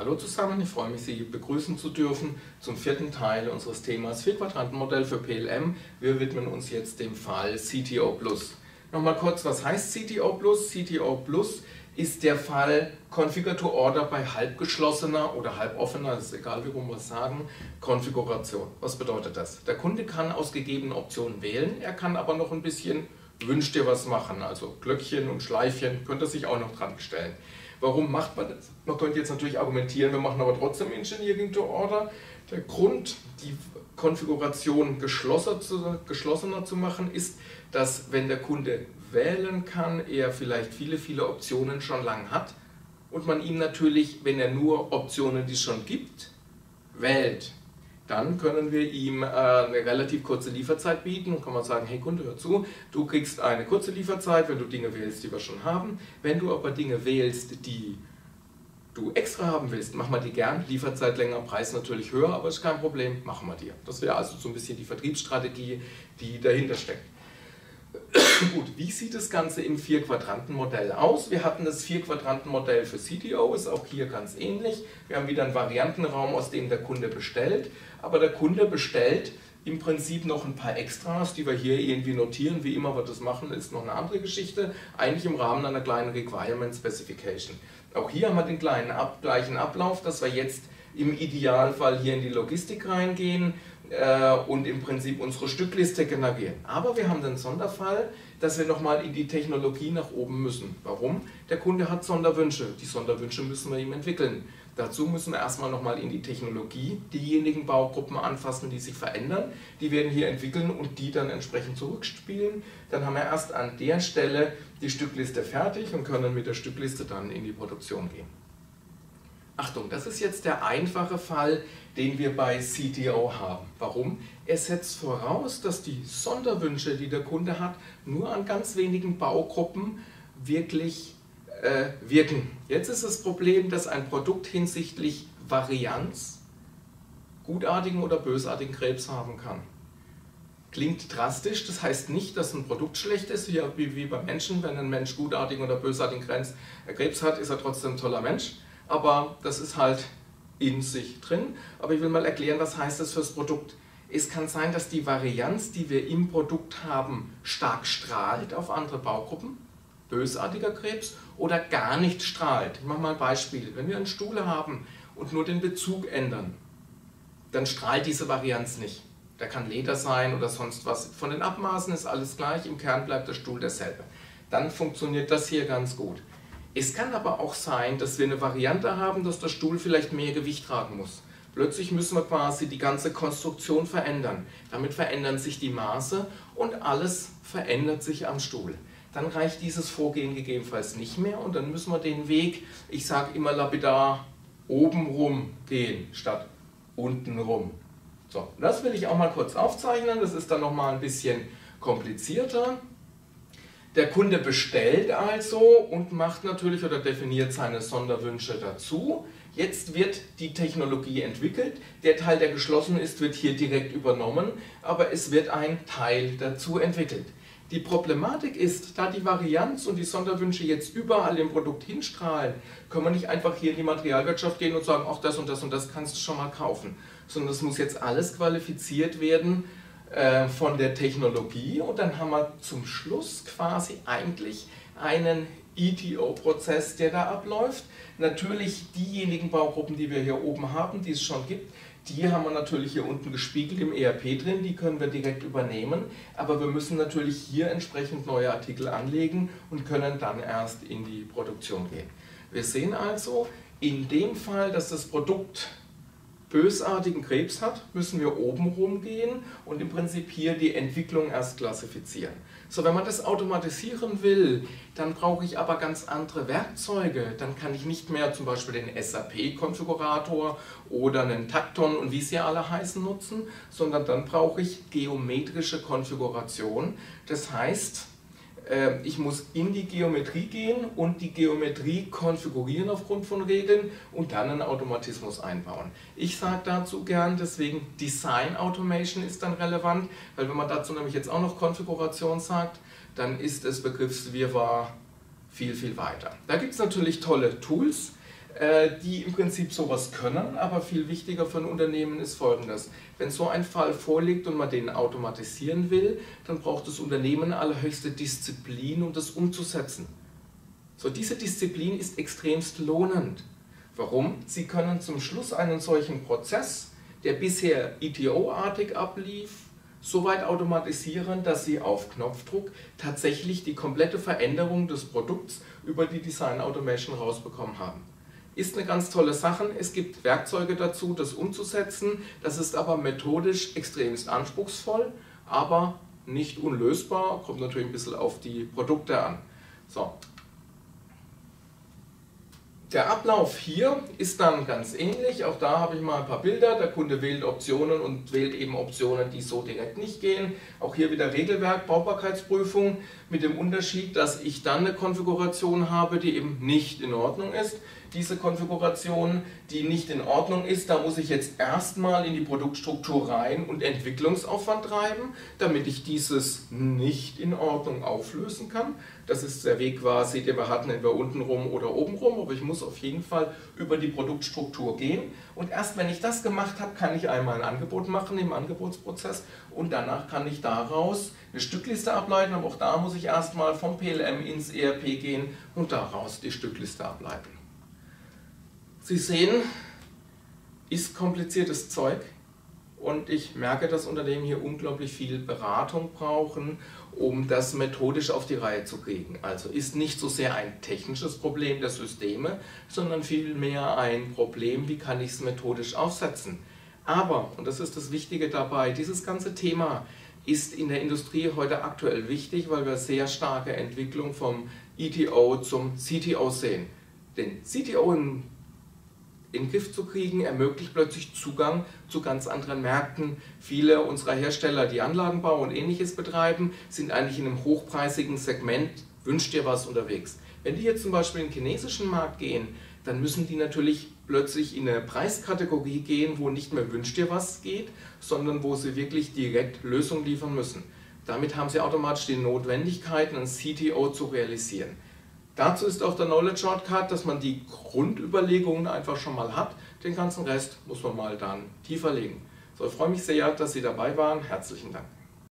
Hallo zusammen, ich freue mich, Sie begrüßen zu dürfen zum vierten Teil unseres Themas Vier-Quadranten-Modell für PLM. Wir widmen uns jetzt dem Fall CTO Plus. Nochmal kurz, was heißt CTO Plus? CTO Plus ist der Fall Configure to Order bei halbgeschlossener oder halboffener, ist egal wie wir es sagen, Konfiguration. Was bedeutet das? Der Kunde kann aus gegebenen Optionen wählen, er kann aber noch ein bisschen wünscht dir was machen, also Glöckchen und Schleifchen, könnte sich auch noch dran stellen. Warum macht man das? Man könnte jetzt natürlich argumentieren, wir machen aber trotzdem Engineering to Order. Der Grund, die Konfiguration geschlossener zu machen, ist, dass wenn der Kunde wählen kann, er vielleicht viele, viele Optionen schon lang hat und man ihm natürlich, wenn er nur Optionen, die es schon gibt, wählt, dann können wir ihm äh, eine relativ kurze Lieferzeit bieten und kann man sagen, hey Kunde, hör zu, du kriegst eine kurze Lieferzeit, wenn du Dinge wählst, die wir schon haben. Wenn du aber Dinge wählst, die du extra haben willst, mach mal die gern, Lieferzeit länger, Preis natürlich höher, aber ist kein Problem, machen wir dir. Das wäre also so ein bisschen die Vertriebsstrategie, die dahinter steckt. Gut, wie sieht das Ganze im Vier-Quadranten-Modell aus? Wir hatten das Vier-Quadranten-Modell für CTO, ist auch hier ganz ähnlich. Wir haben wieder einen Variantenraum, aus dem der Kunde bestellt, aber der Kunde bestellt im Prinzip noch ein paar Extras, die wir hier irgendwie notieren. Wie immer wir das machen, ist noch eine andere Geschichte, eigentlich im Rahmen einer kleinen Requirement Specification. Auch hier haben wir den kleinen Ab gleichen Ablauf, dass wir jetzt im Idealfall hier in die Logistik reingehen äh, und im Prinzip unsere Stückliste generieren. Aber wir haben den Sonderfall, dass wir nochmal in die Technologie nach oben müssen. Warum? Der Kunde hat Sonderwünsche. Die Sonderwünsche müssen wir ihm entwickeln. Dazu müssen wir erstmal nochmal in die Technologie diejenigen Baugruppen anfassen, die sich verändern. Die werden hier entwickeln und die dann entsprechend zurückspielen. Dann haben wir erst an der Stelle die Stückliste fertig und können mit der Stückliste dann in die Produktion gehen. Achtung, das ist jetzt der einfache Fall, den wir bei CTO haben. Warum? Er setzt voraus, dass die Sonderwünsche, die der Kunde hat, nur an ganz wenigen Baugruppen wirklich äh, wirken. Jetzt ist das Problem, dass ein Produkt hinsichtlich Varianz gutartigen oder bösartigen Krebs haben kann. Klingt drastisch, das heißt nicht, dass ein Produkt schlecht ist, wie, wie bei Menschen. Wenn ein Mensch gutartigen oder bösartigen Krebs hat, ist er trotzdem ein toller Mensch aber das ist halt in sich drin. Aber ich will mal erklären, was heißt das fürs Produkt. Es kann sein, dass die Varianz, die wir im Produkt haben, stark strahlt auf andere Baugruppen, bösartiger Krebs, oder gar nicht strahlt. Ich mache mal ein Beispiel. Wenn wir einen Stuhl haben und nur den Bezug ändern, dann strahlt diese Varianz nicht. Der kann Leder sein oder sonst was. Von den Abmaßen ist alles gleich, im Kern bleibt der Stuhl derselbe. Dann funktioniert das hier ganz gut. Es kann aber auch sein, dass wir eine Variante haben, dass der Stuhl vielleicht mehr Gewicht tragen muss. Plötzlich müssen wir quasi die ganze Konstruktion verändern. Damit verändern sich die Maße und alles verändert sich am Stuhl. Dann reicht dieses Vorgehen gegebenenfalls nicht mehr und dann müssen wir den Weg, ich sage immer lapidar, oben rum gehen statt unten rum. So, das will ich auch mal kurz aufzeichnen. Das ist dann nochmal ein bisschen komplizierter. Der Kunde bestellt also und macht natürlich oder definiert seine Sonderwünsche dazu. Jetzt wird die Technologie entwickelt. Der Teil, der geschlossen ist, wird hier direkt übernommen, aber es wird ein Teil dazu entwickelt. Die Problematik ist, da die Varianz und die Sonderwünsche jetzt überall im Produkt hinstrahlen, können wir nicht einfach hier in die Materialwirtschaft gehen und sagen, ach das und das und das kannst du schon mal kaufen, sondern es muss jetzt alles qualifiziert werden äh, von der Technologie und dann haben wir zum Schluss quasi eigentlich einen ETO-Prozess, der da abläuft. Natürlich diejenigen Baugruppen, die wir hier oben haben, die es schon gibt, die haben wir natürlich hier unten gespiegelt im ERP drin, die können wir direkt übernehmen, aber wir müssen natürlich hier entsprechend neue Artikel anlegen und können dann erst in die Produktion gehen. Wir sehen also, in dem Fall, dass das Produkt bösartigen Krebs hat, müssen wir oben rumgehen und im Prinzip hier die Entwicklung erst klassifizieren. So, wenn man das automatisieren will, dann brauche ich aber ganz andere Werkzeuge. Dann kann ich nicht mehr zum Beispiel den SAP-Konfigurator oder einen Takton und wie sie alle heißen nutzen, sondern dann brauche ich geometrische Konfiguration. Das heißt, ich muss in die Geometrie gehen und die Geometrie konfigurieren aufgrund von Regeln und dann einen Automatismus einbauen. Ich sage dazu gern, deswegen Design Automation ist dann relevant, weil wenn man dazu nämlich jetzt auch noch Konfiguration sagt, dann ist das Begriffswirrwarr viel, viel weiter. Da gibt es natürlich tolle Tools. Äh, die im Prinzip sowas können, aber viel wichtiger für ein Unternehmen ist folgendes. Wenn so ein Fall vorliegt und man den automatisieren will, dann braucht das Unternehmen allerhöchste Disziplin, um das umzusetzen. So, diese Disziplin ist extremst lohnend. Warum? Sie können zum Schluss einen solchen Prozess, der bisher ETO-artig ablief, so weit automatisieren, dass Sie auf Knopfdruck tatsächlich die komplette Veränderung des Produkts über die Design Automation rausbekommen haben. Ist eine ganz tolle Sache. Es gibt Werkzeuge dazu, das umzusetzen. Das ist aber methodisch extremst anspruchsvoll, aber nicht unlösbar. Kommt natürlich ein bisschen auf die Produkte an. So, der Ablauf hier ist dann ganz ähnlich. Auch da habe ich mal ein paar Bilder. Der Kunde wählt Optionen und wählt eben Optionen, die so direkt nicht gehen. Auch hier wieder Regelwerk, Brauchbarkeitsprüfung mit dem Unterschied, dass ich dann eine Konfiguration habe, die eben nicht in Ordnung ist diese Konfiguration, die nicht in Ordnung ist. Da muss ich jetzt erstmal in die Produktstruktur rein und Entwicklungsaufwand treiben, damit ich dieses nicht in Ordnung auflösen kann. Das ist der Weg quasi, den wir hatten, entweder unten rum oder oben rum, aber ich muss auf jeden Fall über die Produktstruktur gehen. Und erst wenn ich das gemacht habe, kann ich einmal ein Angebot machen im Angebotsprozess und danach kann ich daraus eine Stückliste ableiten, aber auch da muss ich erstmal vom PLM ins ERP gehen und daraus die Stückliste ableiten. Sie sehen, ist kompliziertes Zeug und ich merke, dass Unternehmen hier unglaublich viel Beratung brauchen, um das methodisch auf die Reihe zu kriegen. Also ist nicht so sehr ein technisches Problem der Systeme, sondern vielmehr ein Problem, wie kann ich es methodisch aufsetzen. Aber, und das ist das Wichtige dabei, dieses ganze Thema ist in der Industrie heute aktuell wichtig, weil wir sehr starke Entwicklung vom ETO zum CTO sehen. Den CTO im in den Griff zu kriegen, ermöglicht plötzlich Zugang zu ganz anderen Märkten. Viele unserer Hersteller, die Anlagenbau und ähnliches betreiben, sind eigentlich in einem hochpreisigen Segment, wünscht dir was unterwegs. Wenn die jetzt zum Beispiel in den chinesischen Markt gehen, dann müssen die natürlich plötzlich in eine Preiskategorie gehen, wo nicht mehr wünscht dir was geht, sondern wo sie wirklich direkt Lösungen liefern müssen. Damit haben sie automatisch die Notwendigkeit, einen CTO zu realisieren. Dazu ist auch der Knowledge Shortcut, dass man die Grundüberlegungen einfach schon mal hat. Den ganzen Rest muss man mal dann tiefer legen. So, ich freue mich sehr, dass Sie dabei waren. Herzlichen Dank.